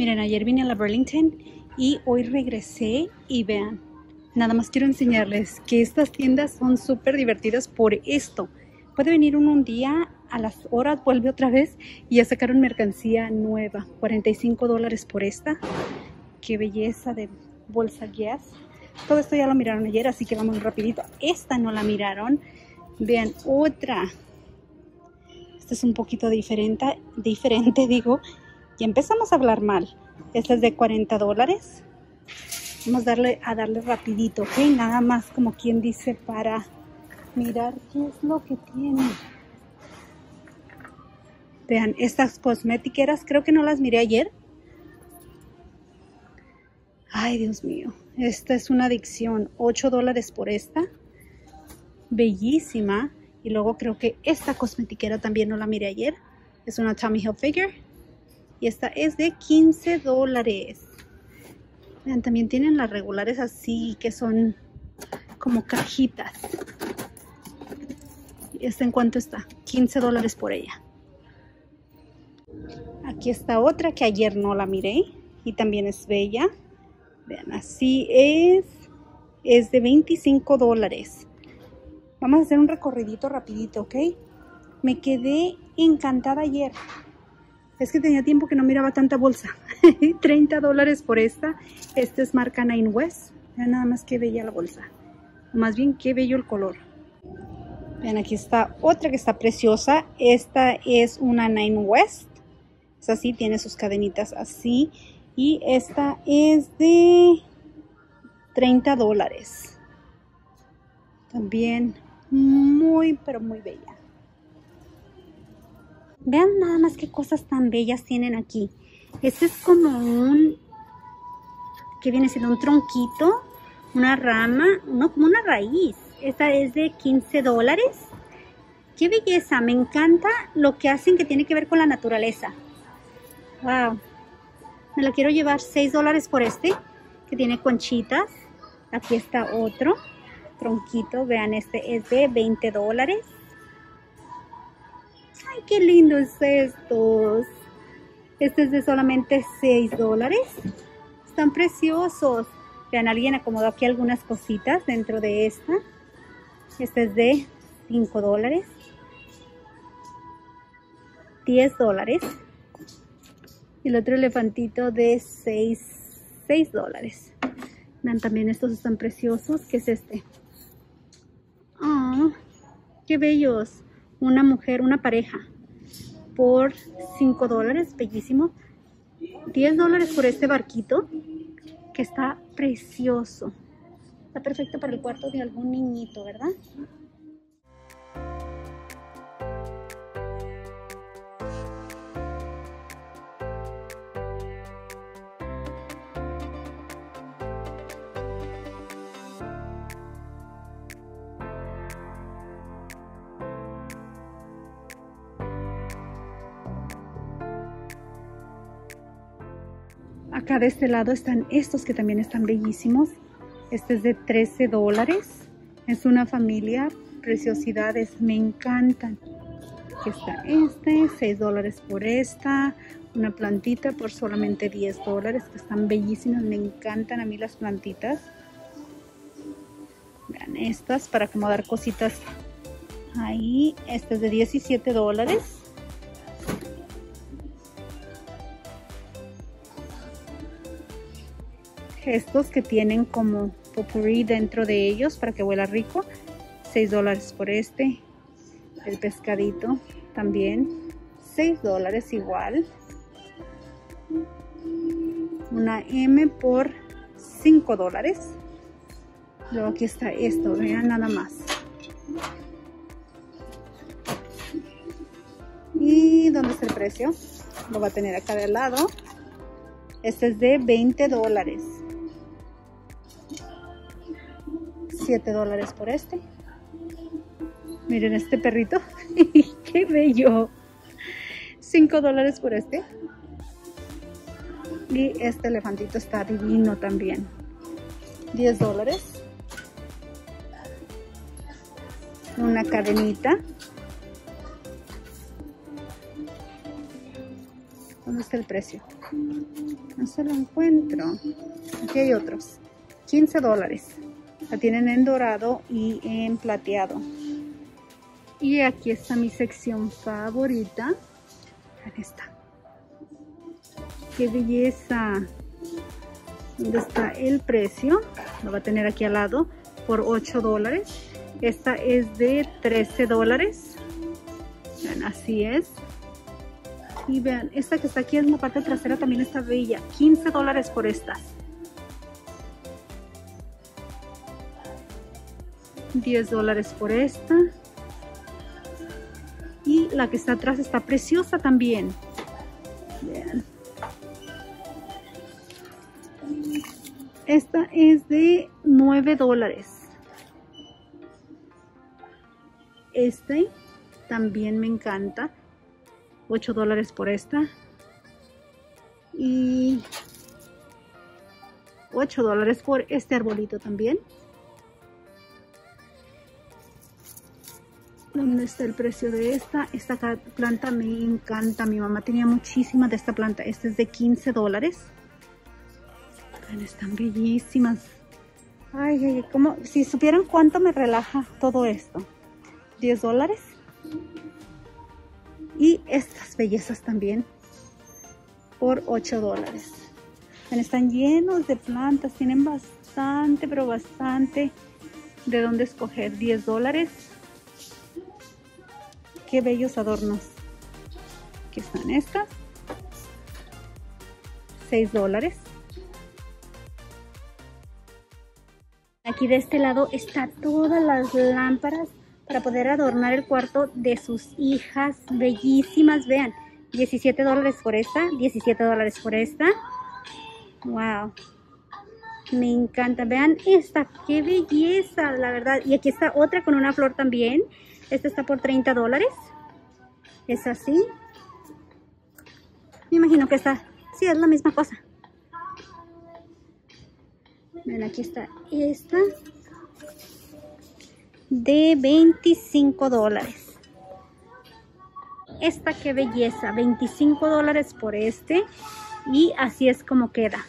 Miren, ayer vine a la Burlington y hoy regresé y vean, nada más quiero enseñarles que estas tiendas son súper divertidas por esto. Puede venir uno un día, a las horas vuelve otra vez y ya sacaron mercancía nueva. 45 dólares por esta. Qué belleza de bolsa Guess. Todo esto ya lo miraron ayer, así que vamos rapidito. Esta no la miraron. Vean, otra. Esta es un poquito diferente, diferente digo. Y empezamos a hablar mal. Esta es de 40 dólares. Vamos a darle, a darle rapidito, ¿ok? Nada más como quien dice para mirar qué es lo que tiene. Vean, estas cosméticas creo que no las miré ayer. Ay, Dios mío. Esta es una adicción. 8 dólares por esta. Bellísima. Y luego creo que esta cosmetiquera también no la miré ayer. Es una Tommy Hilfiger. Y esta es de 15 dólares. También tienen las regulares así que son como cajitas. ¿Esta en cuánto está? 15 dólares por ella. Aquí está otra que ayer no la miré. Y también es bella. Vean, así es. Es de 25 dólares. Vamos a hacer un recorridito rapidito, ¿ok? Me quedé encantada ayer. Es que tenía tiempo que no miraba tanta bolsa. 30 dólares por esta. Esta es marca Nine West. Vean nada más qué bella la bolsa. Más bien qué bello el color. Vean, aquí está otra que está preciosa. Esta es una Nine West. Es así, tiene sus cadenitas así. Y esta es de 30 dólares. También muy, pero muy bella. Vean nada más qué cosas tan bellas tienen aquí. Este es como un, que viene siendo un tronquito, una rama, no, como una raíz. Esta es de 15 dólares. ¡Qué belleza! Me encanta lo que hacen que tiene que ver con la naturaleza. ¡Wow! Me lo quiero llevar 6 dólares por este, que tiene conchitas. Aquí está otro tronquito. Vean, este es de 20 dólares. ¡Ay, qué lindos estos! Este es de solamente 6 dólares. Están preciosos. Vean, alguien acomodó aquí algunas cositas dentro de esta. Este es de 5 dólares. 10 dólares. Y el otro elefantito de 6, 6 dólares. Vean, también estos están preciosos. ¿Qué es este? ¡Oh! ¡Qué bellos! Una mujer, una pareja. Por 5 dólares. Bellísimo. 10 dólares por este barquito. Que está precioso. Está perfecto para el cuarto de algún niñito, ¿verdad? Acá de este lado están estos que también están bellísimos. Este es de 13 dólares. Es una familia, preciosidades, me encantan. Aquí está este, 6 dólares por esta. Una plantita por solamente 10 dólares, que están bellísimas, me encantan a mí las plantitas. Vean estas para acomodar cositas ahí. Este es de 17 dólares. Estos que tienen como potpourri dentro de ellos para que huela rico. 6 dólares por este. El pescadito también. 6 dólares igual. Una M por 5 dólares. Luego aquí está esto vean nada más. Y ¿dónde está el precio? lo va a tener acá de lado. Este es de 20 dólares 7 dólares por este. Miren este perrito. ¡Qué bello! 5 dólares por este. Y este elefantito está divino también. 10 dólares. Una cadenita. ¿Dónde está el precio? No se lo encuentro. Aquí hay otros. 15 dólares. La tienen en dorado y en plateado. Y aquí está mi sección favorita. Aquí está. ¡Qué belleza! ¿Dónde está el precio? Lo va a tener aquí al lado por 8 dólares. Esta es de 13 dólares. así es. Y vean, esta que está aquí en la parte trasera también está bella. 15 dólares por estas. 10 dólares por esta. Y la que está atrás está preciosa también. Vean. Esta es de 9 dólares. Este también me encanta. 8 dólares por esta. Y 8 dólares por este arbolito también. ¿Dónde está el precio de esta? Esta planta me encanta. Mi mamá tenía muchísima de esta planta. Esta es de 15 dólares. Están bellísimas. Ay, ay, como si supieran cuánto me relaja todo esto. 10 dólares. Y estas bellezas también por 8 dólares. Están llenos de plantas, tienen bastante, pero bastante de dónde escoger. 10 dólares. Qué bellos adornos. Aquí están estas. 6 dólares. Aquí de este lado están todas las lámparas para poder adornar el cuarto de sus hijas bellísimas. Vean, 17 dólares por esta, 17 dólares por esta. Wow. Me encanta. Vean esta, qué belleza, la verdad. Y aquí está otra con una flor también. Esta está por 30 dólares. Es así. Me imagino que está, sí, es la misma cosa. Ven, aquí está esta. De 25 dólares. Esta qué belleza. 25 dólares por este. Y así es como queda.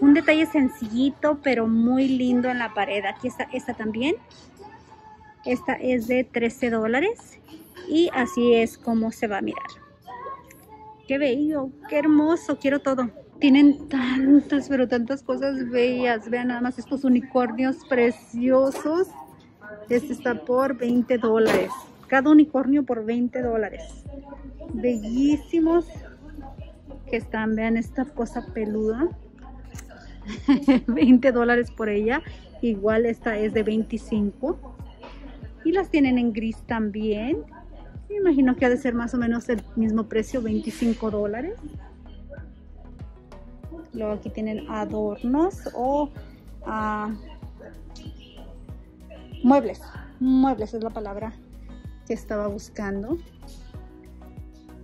Un detalle sencillito, pero muy lindo en la pared. Aquí está esta también. Esta es de 13 dólares. Y así es como se va a mirar. Qué bello, qué hermoso. Quiero todo. Tienen tantas, pero tantas cosas bellas. Vean nada más estos unicornios preciosos. Este está por 20 dólares. Cada unicornio por 20 dólares. Bellísimos que están. Vean esta cosa peluda. 20 dólares por ella. Igual esta es de 25. Y las tienen en gris también. Me imagino que ha de ser más o menos el mismo precio, 25 dólares. Luego aquí tienen adornos o uh, muebles. Muebles es la palabra que estaba buscando.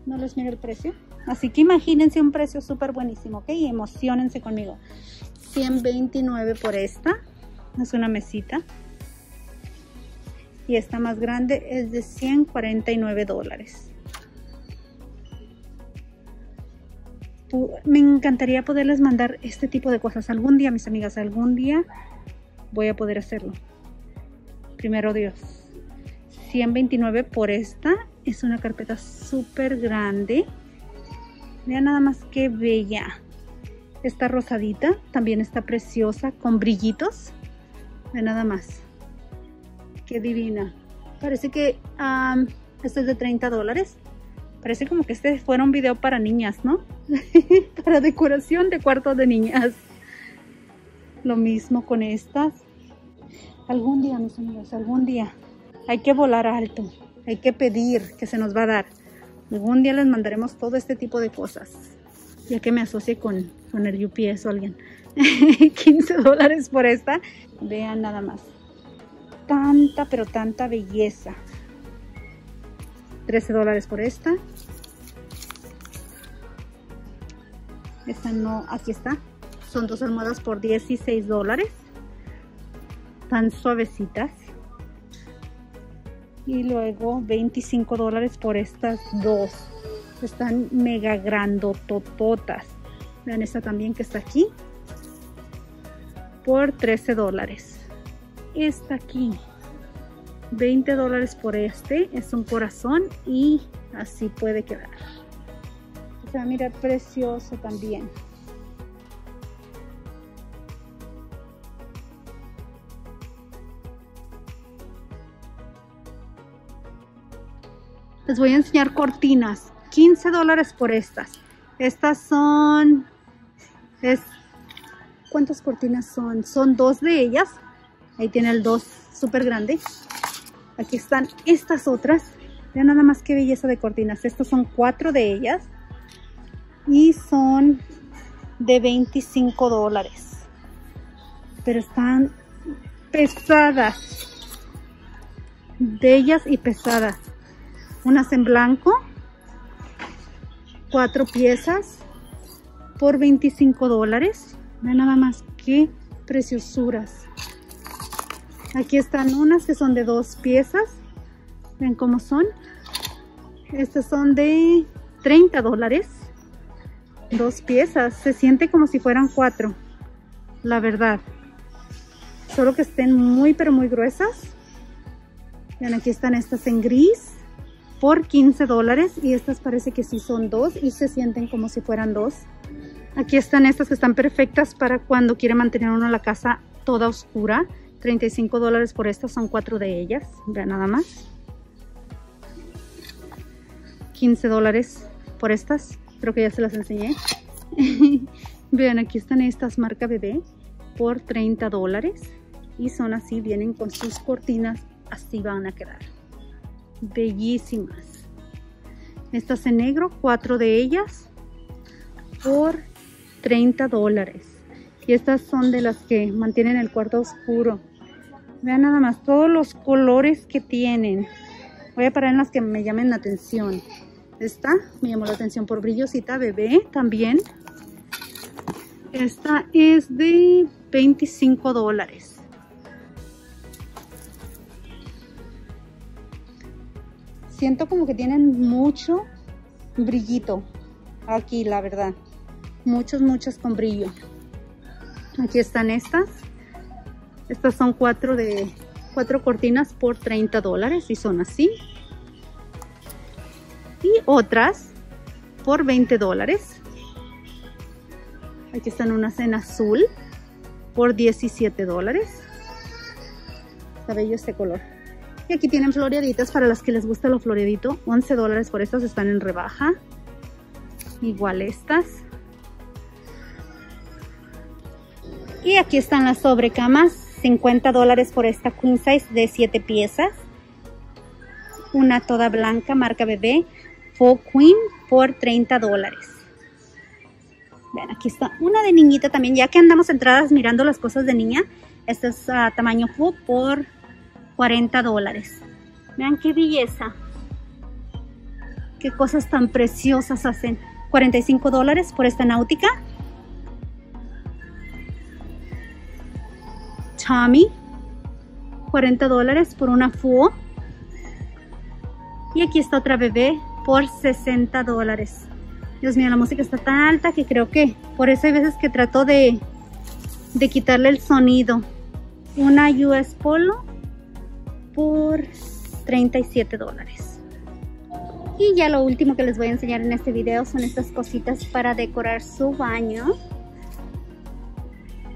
No les miro el precio. Así que imagínense un precio súper buenísimo, ¿ok? Y emocionense conmigo. 129 por esta. Es una mesita. Y esta más grande es de 149 dólares. me encantaría poderles mandar este tipo de cosas. Algún día, mis amigas, algún día voy a poder hacerlo. Primero Dios. 129 por esta. Es una carpeta súper grande. Vean nada más qué bella. Esta rosadita también está preciosa con brillitos. Vean nada más. Qué divina. Parece que esto es de 30 dólares. Parece como que este fuera un video para niñas, ¿no? para decoración de cuartos de niñas. Lo mismo con estas. Algún día, mis amigos, algún día. Hay que volar alto. Hay que pedir que se nos va a dar. Algún día les mandaremos todo este tipo de cosas. Ya que me asocie con, con el UPS o alguien. 15 dólares por esta. Vean nada más. Tanta, pero tanta belleza. 13 dólares por esta. Esta no, aquí está. Son dos almohadas por 16 dólares. Tan suavecitas. Y luego 25 dólares por estas dos. están mega grandotototas. Vean esta también que está aquí. Por 13 dólares. Esta aquí. 20 dólares por este. Es un corazón y así puede quedar. O sea, mira, precioso también. Les voy a enseñar cortinas. 15 dólares por estas. Estas son... Es, ¿Cuántas cortinas son? Son dos de ellas. Ahí tiene el dos súper grande. Aquí están estas otras. Vean nada más qué belleza de cortinas. Estos son cuatro de ellas. Y son de 25 dólares. Pero están pesadas. De ellas y pesadas unas en blanco, cuatro piezas por 25 dólares. Vean nada más qué preciosuras. Aquí están unas que son de dos piezas. Ven cómo son. Estas son de 30 dólares. Dos piezas. Se siente como si fueran cuatro. La verdad. Solo que estén muy pero muy gruesas. Vean, aquí están estas en gris por 15 dólares y estas parece que sí son dos y se sienten como si fueran dos. Aquí están estas que están perfectas para cuando quiere mantener uno la casa toda oscura. 35 dólares por estas, son cuatro de ellas, vean nada más. 15 dólares por estas, creo que ya se las enseñé. vean, aquí están estas marca bebé por 30 dólares y son así, vienen con sus cortinas, así van a quedar bellísimas. Estas en negro, cuatro de ellas por 30 dólares. Y estas son de las que mantienen el cuarto oscuro. Vean nada más todos los colores que tienen. Voy a parar en las que me llamen la atención. Esta me llamó la atención por brillosita bebé también. Esta es de 25 dólares. siento como que tienen mucho brillito aquí, la verdad. Muchos, muchos con brillo. Aquí están estas. Estas son cuatro de cuatro cortinas por 30 dólares y son así. Y otras por 20 dólares. Aquí están unas en azul por 17 dólares. Está bello este color. Y aquí tienen floreaditas para las que les gusta lo floreadito. 11 dólares por estas están en rebaja. Igual estas. Y aquí están las sobrecamas. 50 dólares por esta queen size de 7 piezas. Una toda blanca, marca bebé. Full queen por 30 dólares. Vean, aquí está una de niñita también. Ya que andamos entradas mirando las cosas de niña. Este es a tamaño full por 40 dólares. Vean qué belleza. Qué cosas tan preciosas hacen. 45 dólares por esta náutica. Tommy. 40 dólares por una FUO. Y aquí está otra bebé por 60 dólares. Dios mío, la música está tan alta que creo que por eso hay veces que trato de, de quitarle el sonido. Una US Polo por 37 dólares. Y ya lo último que les voy a enseñar en este video son estas cositas para decorar su baño.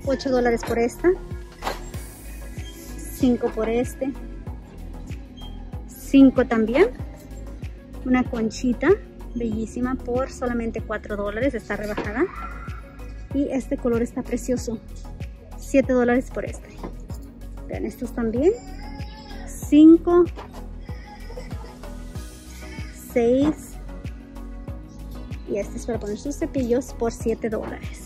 8 dólares por esta. 5 por este. 5 también. Una conchita bellísima por solamente 4 dólares. Está rebajada. Y este color está precioso. 7 dólares por este. Vean estos también. 5, 6 y este es para poner sus cepillos por 7 dólares.